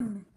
one